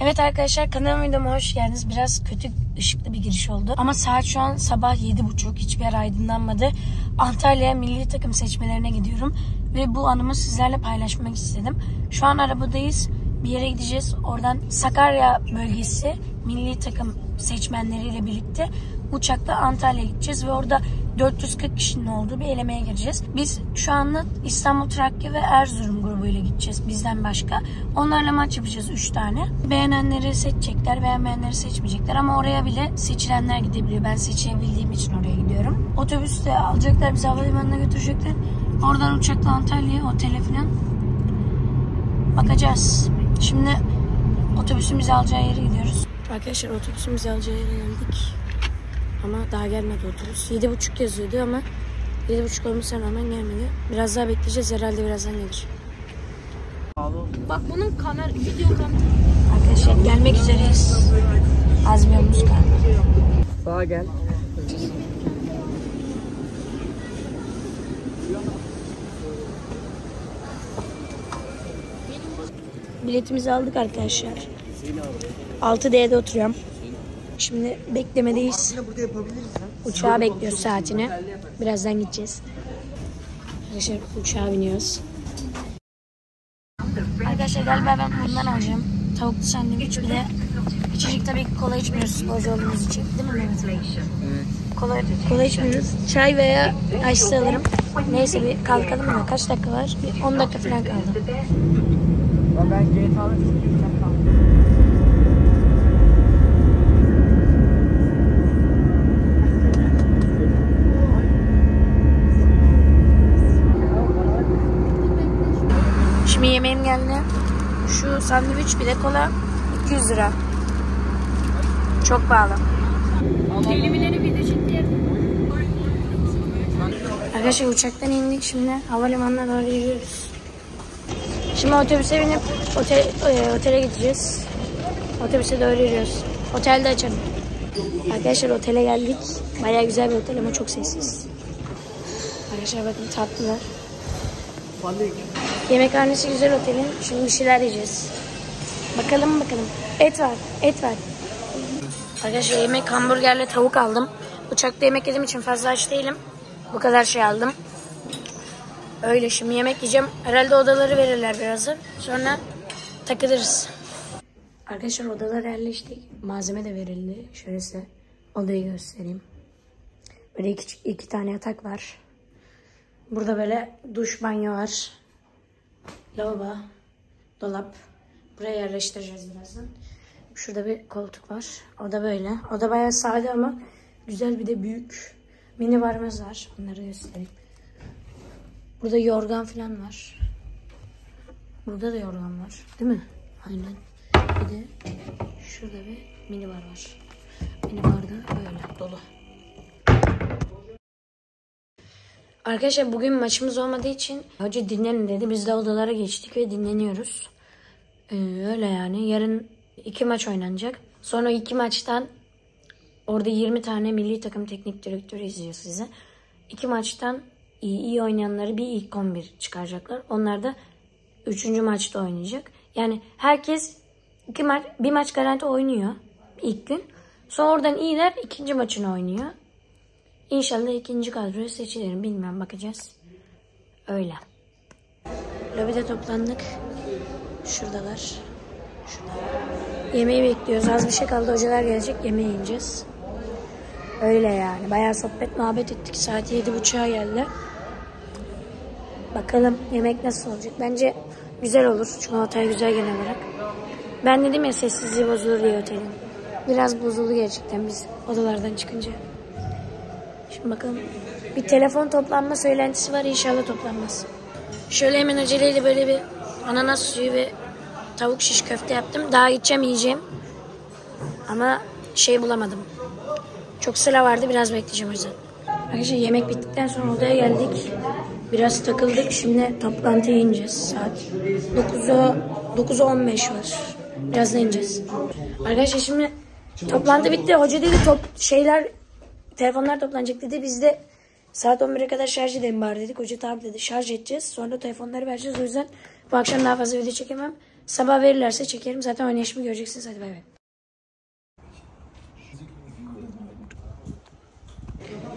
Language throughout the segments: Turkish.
Evet arkadaşlar kanalıma videoma hoş geldiniz. Biraz kötü ışıklı bir giriş oldu. Ama saat şu an sabah yedi buçuk. Hiçbir yer aydınlanmadı. Antalya milli takım seçmelerine gidiyorum. Ve bu anımı sizlerle paylaşmak istedim. Şu an arabadayız. Bir yere gideceğiz. Oradan Sakarya bölgesi milli takım seçmenleriyle birlikte uçakla Antalya'ya gideceğiz. Ve orada 440 kişinin olduğu bir elemeye gireceğiz. Biz şu anlık İstanbul, Trakya ve Erzurum grubuyla gideceğiz bizden başka. Onlarla maç yapacağız 3 tane. Beğenenleri seçecekler, beğenmeyenleri seçmeyecekler ama oraya bile seçilenler gidebiliyor. Ben seçebildiğim için oraya gidiyorum. Otobüste alacaklar bizi havalimanına götürecekler. Oradan uçakla Antalya'ya, otele falan bakacağız. Şimdi otobüsün bizi alacağı yere gidiyoruz. Arkadaşlar otobüsün bizi alacağı yere geldik. Ama daha gelmedi otobüs. Yedi buçuk yazıyordu ama yedi buçuk olmasına rağmen gelmedi. Biraz daha bekleyeceğiz. Herhalde birazdan gelir. Bak bunun kamera, video kamera. Arkadaşlar gelmek üzereyiz. Az bir yolumuz kaldı. Sağa gel. Biletimizi aldık arkadaşlar. 6D'de oturuyorum. Şimdi beklemedeyiz. Uçağa bekliyoruz saatini. Birazdan gideceğiz. Arkadaşlar uçağa biniyoruz. Arkadaşlar galiba ben bundan alacağım. Tavuklu sandviç bir de içecek tabii ki kola içmiyoruz sporcu olduğumuz için. Değil mi Mehmet? Evet. Kola, kola içmiyoruz. Çay veya ice alırım. Neyse bir kalkalım da kaç dakika var? Bir 10 dakika falan kaldı. Ben GTA'da Şimdi yemeğim geldi. Şu sandviç bir de kola 200 lira. Çok pahalı. Kelimeleri video çekti yerde. Arkadaşlar uçaktan indik şimdi havalimanına doğru yürüyoruz. Şimdi otobüse binip otel, e, otele gideceğiz. Otobüse doğru yürüyoruz. Otelde açalım. Arkadaşlar otele geldik. Baya güzel bir otel ama çok sessiz. Arkadaşlar bakın tatlılar. Yemekhanesi güzel otelin. Şimdi bir şeyler yiyeceğiz. Bakalım bakalım. Et var. Et var. Arkadaşlar yemek hamburgerle tavuk aldım. Uçakta yemek yediğim için fazla aç değilim. Bu kadar şey aldım. Öyle şimdi yemek yiyeceğim. Herhalde odaları verirler birazdan. Sonra takılırız. Arkadaşlar odalara yerleştik. Malzeme de verildi. Şöyle size odayı göstereyim. Böyle iki, iki tane yatak var. Burada böyle duş banyo var. Lavabo, dolap. Buraya yerleştireceğiz birazdan. Şurada bir koltuk var. O da böyle. O da bayağı sade ama güzel bir de büyük. Mini barımız var. Onları göstereyim. Burada yorgan falan var. Burada da yorgan var. Değil mi? Aynen. Bir de şurada bir mini bar var. Mini bar da böyle dolu. Arkadaşlar bugün maçımız olmadığı için hoca dinlenin dedi. Biz de odalara geçtik ve dinleniyoruz. Ee, öyle yani. Yarın iki maç oynanacak. Sonra iki maçtan orada 20 tane milli takım teknik direktörü izliyor size. İki maçtan iyi, iyi oynayanları bir ilk 11 çıkaracaklar. Onlar da üçüncü maçta oynayacak. Yani herkes iki maç, bir maç garanti oynuyor ilk gün. Sonra oradan iyiler ikinci maçını oynuyor. İnşallah ikinci kadroyu seçilirim. Bilmem bakacağız. Öyle. Lobide toplandık. Şuradalar. Şurada. Yemeği bekliyoruz. Az bir şey kaldı. Hocalar gelecek. Yemeği yiyeceğiz. Öyle yani. Bayağı sohbet muhabbet ettik. Saat yedi buçuğa geldi. Bakalım yemek nasıl olacak. Bence güzel olur. Otel güzel genel olarak. Ben dedim ya sessizliği bozulur diye otelin. Biraz bozuldu gerçekten biz odalardan çıkınca. Şimdi bakalım. Bir telefon toplanma söylentisi var. İnşallah toplanmaz. Şöyle hemen aceleyle böyle bir ananas suyu ve tavuk şiş köfte yaptım. Daha gideceğim yiyeceğim. Ama şey bulamadım. Çok sıra vardı. Biraz bekleyeceğim o yüzden. Arkadaşlar yemek bittikten sonra odaya geldik. Biraz takıldık. Şimdi toplantıya ineceğiz. Saat 9'a 9'a 15 var. Birazdan ineceğiz. Arkadaşlar şimdi toplantı bitti. Hoca dedi top şeyler telefonlar toplanacak dedi. Biz de saat 11'e kadar şarj edelim bari dedik. Hoca tamam dedi şarj edeceğiz. Sonra telefonları vereceğiz. O yüzden bu akşam daha fazla video çekemem. Sabah verirlerse çekerim. Zaten oynayışımı göreceksiniz. Hadi bay bay.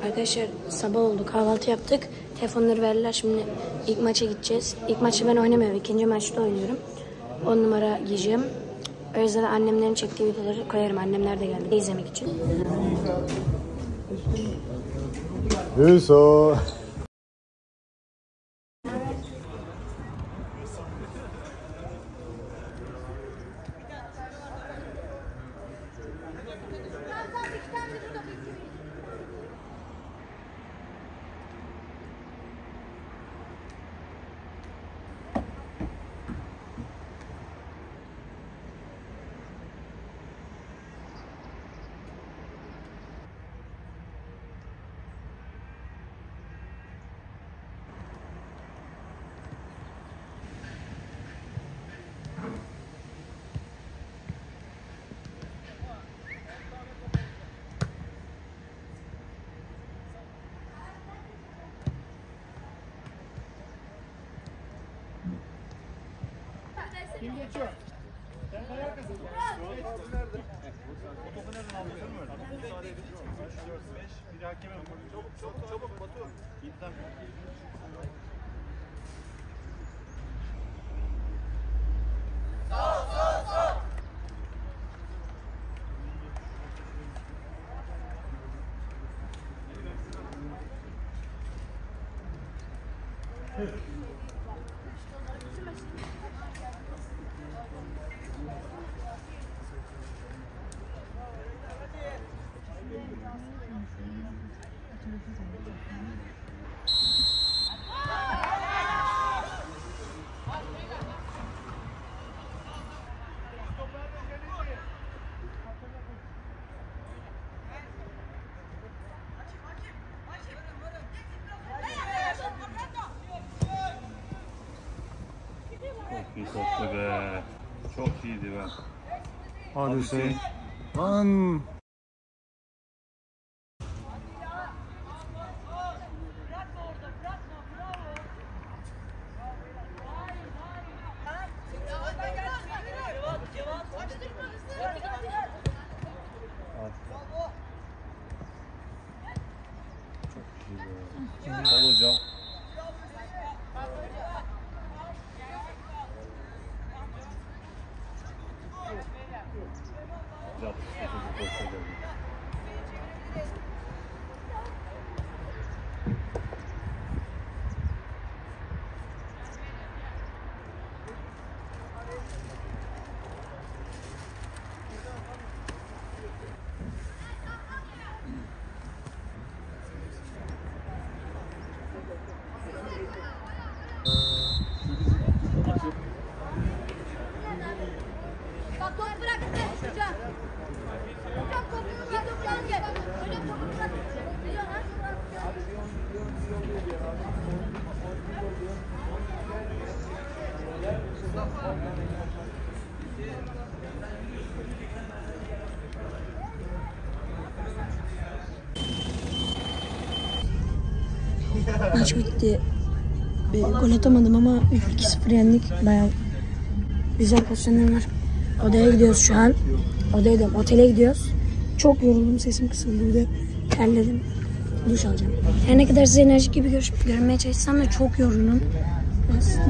Arkadaşlar sabah oldu. Kahvaltı yaptık. Telefonları verdiler. Şimdi ilk maça gideceğiz. İlk maçı ben oynamıyorum. İkinci maçta oynuyorum. 10 numara giyeceğim. O yüzden annemlerin çektiği videoları koyarım. Annemler de geldi izlemek için. 比如说 Kim geçiyor? Sen kale arkasın. Topu nerede? Topu nereden aldın? Müsaade edin. 5 bir hakeme. Çabuk çabuk çabuk Batu. İddiam. Sağ sağ sağ. Thank you. Hüso. Çok iyi toptu be. Çok iyiydi be. Hadi Hüseyin. Lan. ジャーとしてご一緒い。Maç bitti. Bir gol atamadım ama 2-0 yendik. Bayağı güzel pozisyonlar var. Odaya gidiyoruz şu an. Odaya diyorum, otele gidiyoruz. Çok yoruldum, sesim kısıldı bir de terledim. Duş alacağım. Her ne kadar size enerjik gibi görüş, görünmeye çalışsam da çok yorgunum.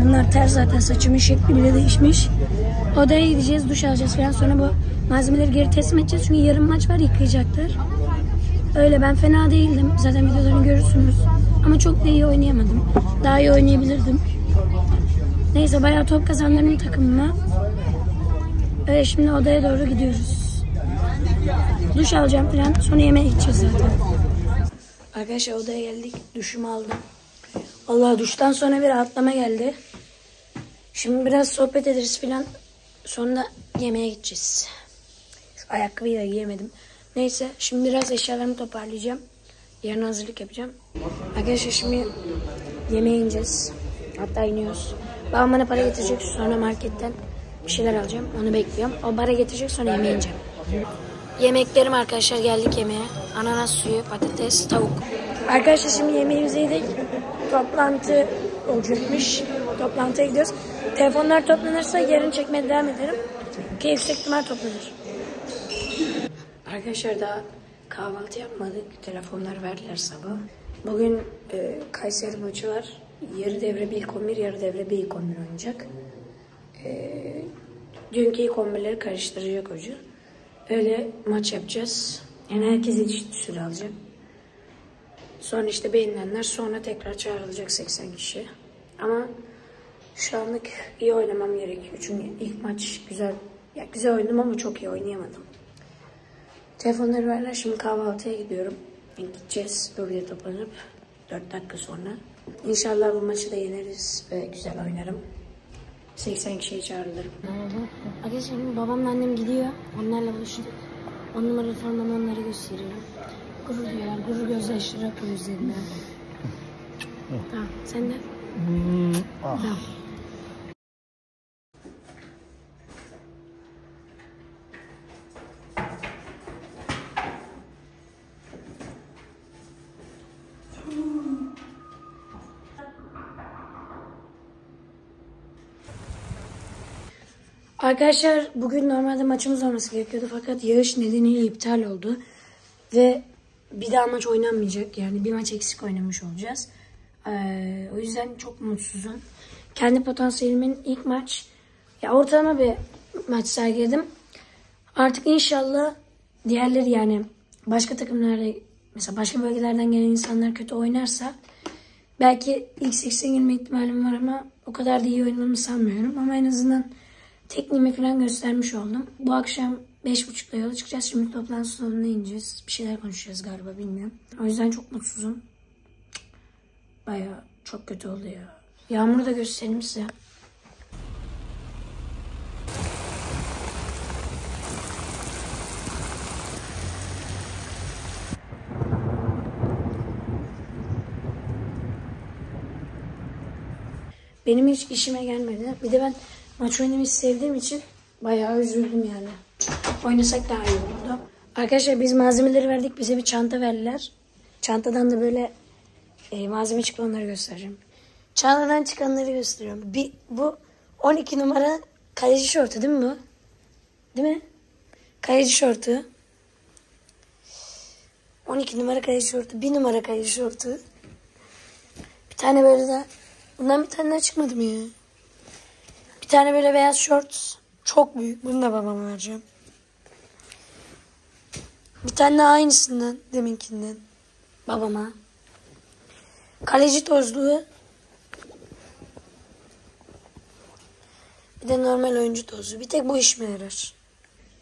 Bunlar ters zaten saçımın şekli bile değişmiş. Odaya gideceğiz, duş alacağız falan. Sonra bu malzemeleri geri teslim edeceğiz. Çünkü yarım maç var yıkayacaklar. Öyle ben fena değildim. Zaten videolarını görürsünüz. Ama çok da iyi oynayamadım. Daha iyi oynayabilirdim. Neyse bayağı top kazandırdım takımıma. Öyle şimdi odaya doğru gidiyoruz. Duş alacağım falan. Sonra yemeğe gideceğiz zaten. Arkadaşlar odaya geldik. Duşumu aldım. Allah duştan sonra bir rahatlama geldi. Şimdi biraz sohbet ederiz falan. Sonra da yemeğe gideceğiz. Şu ayakkabıyı da giyemedim. Neyse şimdi biraz eşyalarımı toparlayacağım. Yarın hazırlık yapacağım. Arkadaşlar şimdi yemeğe ineceğiz. Hatta iniyoruz. Babam bana para getirecek sonra marketten bir şeyler alacağım. Onu bekliyorum. O para getirecek sonra yemeğe ineceğim. Yemeklerim arkadaşlar geldik yemeğe. Ananas suyu, patates, tavuk. Arkadaşlar şimdi yemeğimizi yedik. Toplantı olacakmış. toplantıya gidiyoruz. Telefonlar toplanırsa yarın çekmeye devam ederim. Yüksek ihtimal toplanır. Arkadaşlar daha kahvaltı yapmadık. Telefonlar verdiler sabah. Bugün e, Kayseri maçı var. Yarı devre bir ilk 11, yarı devre bir ilk 11 oynayacak. E, dünkü ilk 11'leri karıştıracak hoca. Öyle maç yapacağız. Yani herkes eşit süre alacak. Sonra işte beğenilenler sonra tekrar çağrılacak 80 kişi. Ama şu anlık iyi oynamam gerekiyor. Çünkü ilk maç güzel, ya güzel oynadım ama çok iyi oynayamadım. Telefonları verler. Şimdi kahvaltıya gidiyorum. Gideceğiz. Böyle toplanıp 4 dakika sonra. İnşallah bu maçı da yeneriz ve güzel oynarım. 80 kişiyi çağrılırım. Arkadaşlar şimdi babamla annem gidiyor. Onlarla buluşup on numaralı formamı onlara gösteriyorum. Gurur duyuyorlar. Gurur gözyaşları akıyor üzerine. tamam. Sen de? Tamam. Arkadaşlar bugün normalde maçımız olması gerekiyordu fakat yağış nedeniyle iptal oldu. Ve bir daha maç oynanmayacak yani bir maç eksik oynamış olacağız. Ee, o yüzden çok mutsuzum. Kendi potansiyelimin ilk maç ya ortalama bir maç sergiledim. Artık inşallah diğerleri yani başka takımlarda mesela başka bölgelerden gelen insanlar kötü oynarsa belki ilk 80 girme ihtimalim var ama o kadar da iyi oynadığımı sanmıyorum. Ama en azından tekniğimi falan göstermiş oldum. Bu akşam 5.30'da yola çıkacağız. Şimdi toplantı salonuna ineceğiz. Bir şeyler konuşacağız galiba bilmiyorum. O yüzden çok mutsuzum. Baya çok kötü oldu ya. Yağmuru da göstereyim size. Benim hiç işime gelmedi. Bir de ben maç oynamayı sevdiğim için bayağı üzüldüm yani. Oynasak daha iyi olurdu. Arkadaşlar biz malzemeleri verdik. Bize bir çanta verdiler. Çantadan da böyle e, malzeme çıktı onları göstereceğim. Çantadan çıkanları gösteriyorum. Bir, bu 12 numara kaleci şortu değil mi bu? Değil mi? Kaleci şortu. 12 numara kaleci şortu. 1 numara kaleci şortu. Bir tane böyle de Bundan bir tane daha çıkmadı mı ya? Tane böyle beyaz şort. Çok büyük. Bunu da babama vereceğim. Bir tane daha aynısından. Deminkinden. Babama. Kaleci tozluğu. Bir de normal oyuncu tozu. Bir tek bu işime yarar.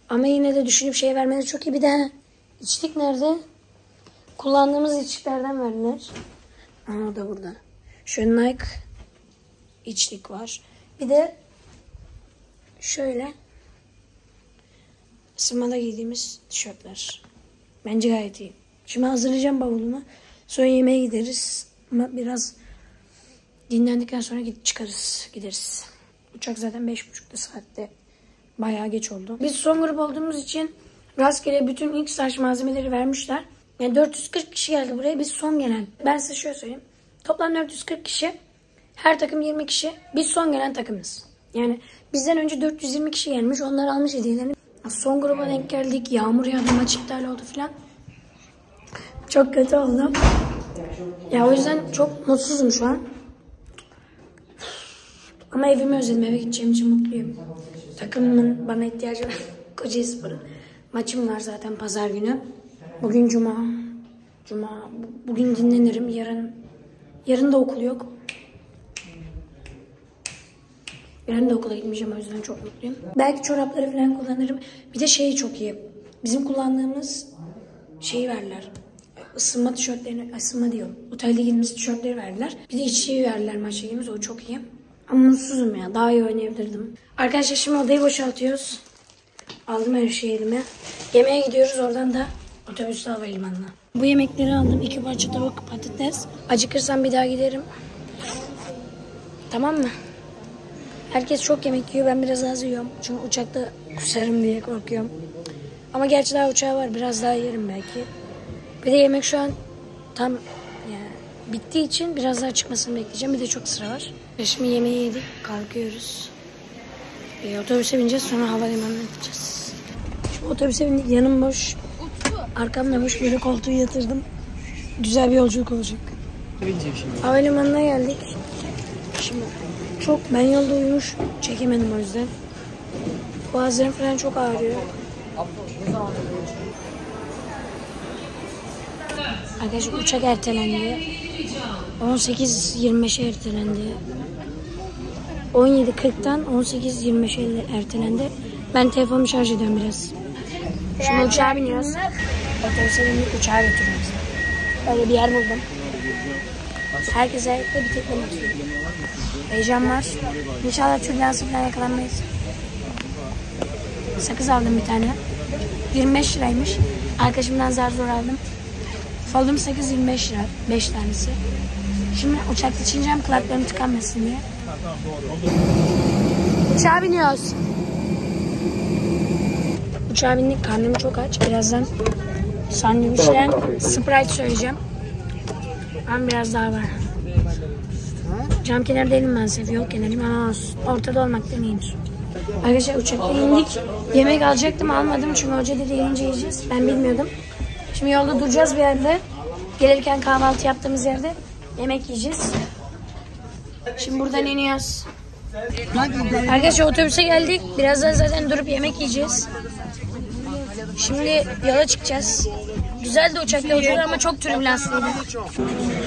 Ama yine de düşünüp şey vermeniz çok iyi. Bir de içlik nerede? Kullandığımız içliklerden verdiler. Aha o da burada. Şöyle Nike içlik var. Bir de şöyle ısınmada giydiğimiz tişörtler. Bence gayet iyi. Şimdi hazırlayacağım bavulumu. Sonra yemeğe gideriz. Ama biraz dinlendikten sonra gidip çıkarız. Gideriz. Uçak zaten beş buçukta saatte. Bayağı geç oldu. Biz son grup olduğumuz için rastgele bütün ilk saç malzemeleri vermişler. Yani 440 kişi geldi buraya. Biz son gelen. Ben size şöyle söyleyeyim. Toplam 440 kişi. Her takım 20 kişi. Biz son gelen takımız. Yani bizden önce 420 kişi gelmiş. Onlar almış hediyelerini. Son gruba denk geldik. Yağmur yağdı. Maç iptal oldu falan. Çok kötü oldu. Ya o yüzden çok mutsuzum şu an. Ama evimi özledim. Eve gideceğim için mutluyum. Takımımın bana ihtiyacı var. Kocaelispor'un. Maçım var zaten pazar günü. Bugün cuma. Cuma. Bugün dinlenirim. Yarın yarın da okul yok. Yarın da okula gitmeyeceğim o yüzden çok mutluyum. Belki çorapları falan kullanırım. Bir de şey çok iyi. Bizim kullandığımız şeyi verdiler. Isınma tişörtlerini, ısınma diyorum. Otelde giydiğimiz tişörtleri verdiler. Bir de içliği verdiler maça giydiğimiz. O çok iyi. Ama mutsuzum ya. Daha iyi oynayabilirdim. Arkadaşlar şimdi odayı boşaltıyoruz. Aldım her şeyi elime. Yemeğe gidiyoruz. Oradan da otobüsle havalimanına. Bu yemekleri aldım. İki parça tavuk, patates. Acıkırsam bir daha giderim. Tamam mı? Herkes çok yemek yiyor. Ben biraz az yiyorum. Çünkü uçakta kusarım diye korkuyorum. Ama gerçi daha uçağı var. Biraz daha yerim belki. Bir de yemek şu an tam yani bittiği için biraz daha çıkmasını bekleyeceğim. Bir de çok sıra var. Şimdi yemeği yedik. Kalkıyoruz. E, otobüse bineceğiz sonra havalimanına gideceğiz. Şimdi otobüse bindik. Yanım boş. Arkam da boş. Böyle koltuğu yatırdım. Güzel bir yolculuk olacak. Havalimanına geldik. Çok ben yolda uyumuş çekemedim o yüzden. Boğazlarım falan çok ağrıyor. Arkadaşlar uçak ertelendi. 18.25'e ertelendi. 17.40'tan 18.25'e ertelendi. Ben telefonumu şarj ediyorum biraz. Şimdi uçağa biniyoruz. Otobüse bindik uçağa götürüyoruz. Öyle bir yer buldum. Herkes ayakta bir tek ben. Heyecan var. İnşallah türlüyansı falan yakalanmayız. Sakız aldım bir tane. 25 liraymış. Arkadaşımdan zar zor aldım. Aldığım sakız 25 lira. 5 tanesi. Şimdi uçakta çiğneyeceğim kulaklarım tıkanmasın diye. Uçağa biniyoruz. Uçağa bindik. Karnım çok aç. Birazdan sandviçten Sprite söyleyeceğim. Ben biraz daha var. Cam kenar değilim maalesef. Yok kenarım ama. Ortada olmaktan iyidir. Arkadaşlar uçakta indik. Yemek alacaktım almadım çünkü hoca dedi inince yiyeceğiz. Ben bilmiyordum. Şimdi yolda duracağız bir yerde. Gelirken kahvaltı yaptığımız yerde yemek yiyeceğiz. Şimdi buradan iniyoruz. Arkadaşlar otobüse geldik. Birazdan zaten durup yemek yiyeceğiz. Şimdi yola çıkacağız. Güzel de uçak yolculuğu ama çok türbülanslıydı.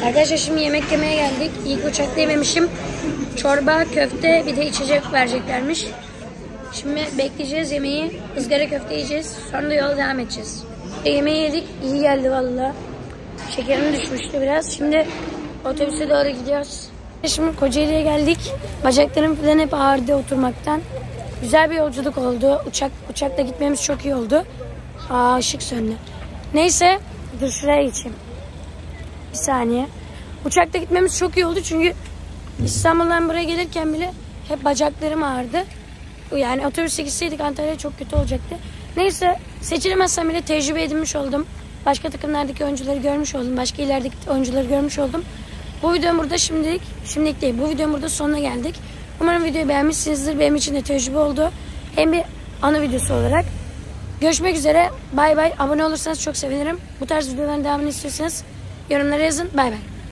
Arkadaşlar şimdi yemek yemeye geldik. İlk uçakta yememişim. Çorba, köfte bir de içecek vereceklermiş. Şimdi bekleyeceğiz yemeği. ızgara köfte yiyeceğiz. Sonra da yola devam edeceğiz. E, yemeği yedik. iyi geldi valla. Şekerim düşmüştü biraz. Şimdi otobüse doğru gidiyoruz. Şimdi Kocaeli'ye geldik. Bacaklarım falan hep ağrıdı oturmaktan. Güzel bir yolculuk oldu. Uçak uçakla gitmemiz çok iyi oldu. Aa ışık söndü. Neyse dur şuraya geçeyim. Bir saniye. Uçakta gitmemiz çok iyi oldu çünkü İstanbul'dan buraya gelirken bile hep bacaklarım ağrıdı. Yani otobüse gitseydik Antalya'ya çok kötü olacaktı. Neyse seçilemezsem bile tecrübe edinmiş oldum. Başka takımlardaki oyuncuları görmüş oldum. Başka ilerideki oyuncuları görmüş oldum. Bu videom burada şimdilik, şimdilik değil. Bu videom burada sonuna geldik. Umarım videoyu beğenmişsinizdir. Benim için de tecrübe oldu. Hem bir ana videosu olarak. Görüşmek üzere. Bay bay. Abone olursanız çok sevinirim. Bu tarz videoların devamını istiyorsanız yorumlara yazın. Bay bay.